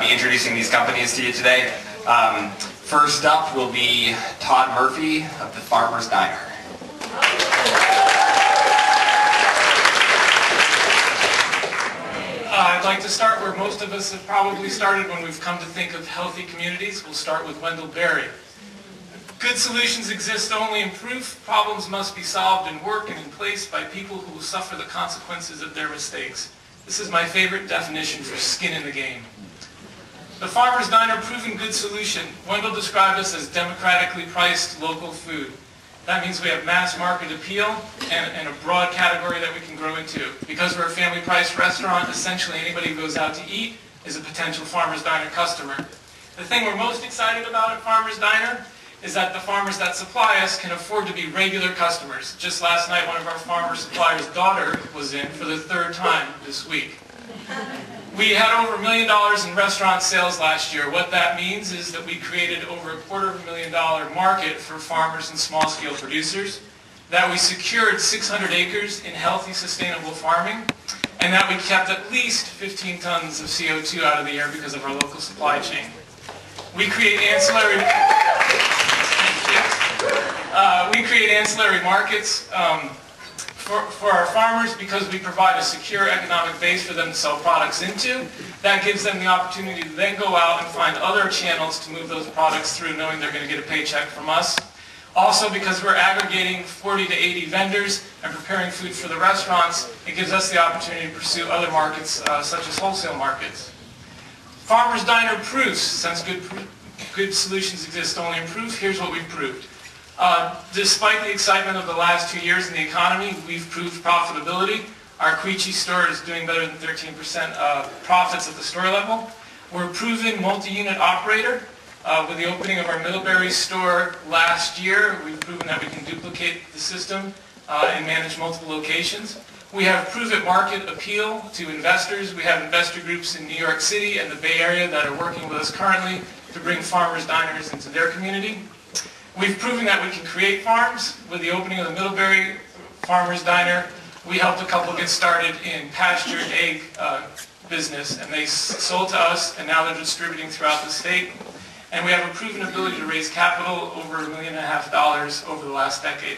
be introducing these companies to you today. Um, first up will be Tod Murphy of the Farmer's Diner. Uh, I'd like to start where most of us have probably started when we've come to think of healthy communities. We'll start with Wendell Berry. Good solutions exist only in proof. Problems must be solved in work and in place by people who will suffer the consequences of their mistakes. This is my favorite definition for skin in the game. The Farmer's Diner proven good solution. Wendell described us as democratically priced local food. That means we have mass market appeal and, and, a broad category that we can grow into. Because we're a family priced restaurant, essentially anybody who goes out to eat is a potential Farmer's Diner customer. The thing we're most excited about at Farmer's Diner is that the farmers that supply us can afford to be regular customers. Just last night, one of our farmer suppliers' daughter was in for the third time this week. We had over a million dollars in restaurant sales last year. What that means is that we created over a quarter of a million dollar market for farmers and small-scale producers, that we secured 600 acres in healthy, sustainable farming, and that we kept at least 15 tons of CO2 out of the air because of our local supply chain. We create ancillary... Uh, we create ancillary markets um, for, for our farmers because we provide a secure economic base for them to sell products into. That gives them the opportunity to then go out and find other channels to move those products through knowing they're going to get a paycheck from us. Also, because we're aggregating 40 to 80 vendors and preparing food for the restaurants, it gives us the opportunity to pursue other markets, uh, such as wholesale markets. Farmers Diner proofs, since good, good solutions exist only in proof, here's what we've proved. Uh, despite the excitement of the last two years in the economy, we've proved profitability. Our Quechee store is doing better than 13% uh, profits at the store level. We're a proven multi-unit operator. Uh, with the opening of our Middlebury store last year, we've proven that we can duplicate the system uh, and manage multiple locations. We have proven market appeal to investors. We have investor groups in New York City and the Bay Area that are working with us currently to bring farmers diners into their community. We've proven that we can create farms. With the opening of the Middlebury Farmers Diner, we helped a couple get started in pastured egg uh, business, and they sold to us, and now they're distributing throughout the state. And we have a proven ability to raise capital over a million and a half dollars over the last decade.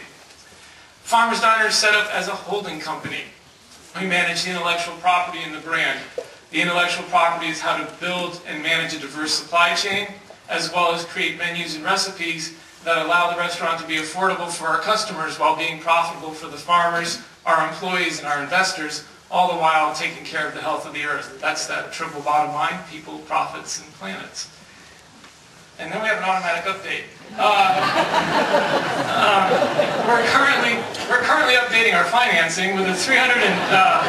Farmers Diner is set up as a holding company. We manage the intellectual property and the brand. The intellectual property is how to build and manage a diverse supply chain, as well as create menus and recipes that allow the restaurant to be affordable for our customers while being profitable for the farmers, our employees, and our investors, all the while taking care of the health of the earth. That's that triple bottom line, people, profits, and planets. And then we have an automatic update. Uh, uh, we're currently we're currently updating our financing with a 300 and, uh,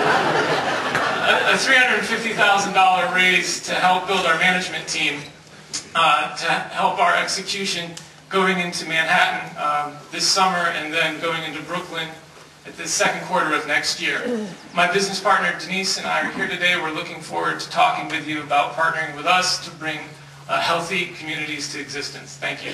a $350,000 raise to help build our management team, uh, to help our execution going into Manhattan um, this summer and then going into Brooklyn at the second quarter of next year. My business partner Denise and I are here today. We're looking forward to talking with you about partnering with us to bring uh, healthy communities to existence. Thank you.